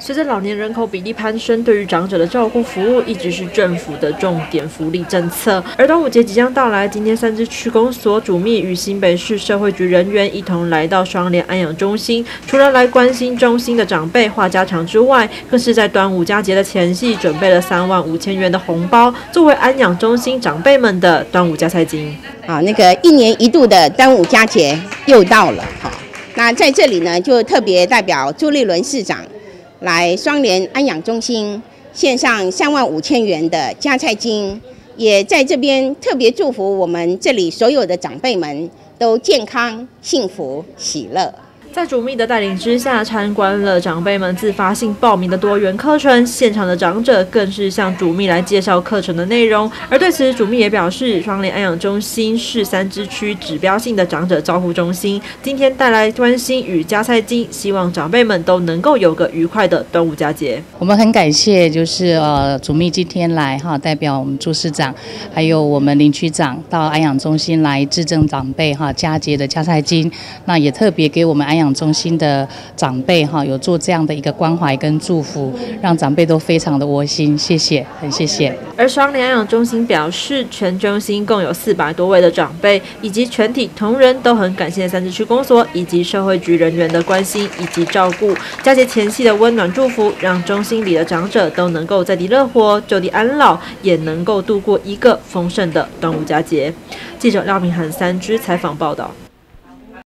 随着老年人口比例攀升，对于长者的照顾服务一直是政府的重点福利政策。而端午节即将到来，今天三支区公所主秘与新北市社会局人员一同来到双联安养中心，除了来关心中心的长辈话家常之外，更是在端午佳节的前夕准备了三万五千元的红包，作为安养中心长辈们的端午加菜金。好，那个一年一度的端午佳节又到了，好，那在这里呢，就特别代表朱立伦市长。来双联安养中心献上三万五千元的加菜金，也在这边特别祝福我们这里所有的长辈们都健康、幸福、喜乐。在主秘的带领之下，参观了长辈们自发性报名的多元课程。现场的长者更是向主秘来介绍课程的内容。而对此，主秘也表示，双联安养中心是三支区指标性的长者照护中心，今天带来关心与加菜金，希望长辈们都能够有个愉快的端午佳节。我们很感谢，就是呃主秘今天来哈，代表我们朱市长，还有我们林区长到安养中心来致赠长辈哈佳节的加菜金。那也特别给我们安养中心的长辈哈，有做这样的一个关怀跟祝福，让长辈都非常的窝心，谢谢，很谢谢。而双联养中心表示，全中心共有四百多位的长辈以及全体同仁都很感谢三支区公所以及社会局人员的关心以及照顾，佳节前夕的温暖祝福，让中心里的长者都能够在地乐活，就地安老，也能够度过一个丰盛的端午佳节。记者廖明涵三支采访报道。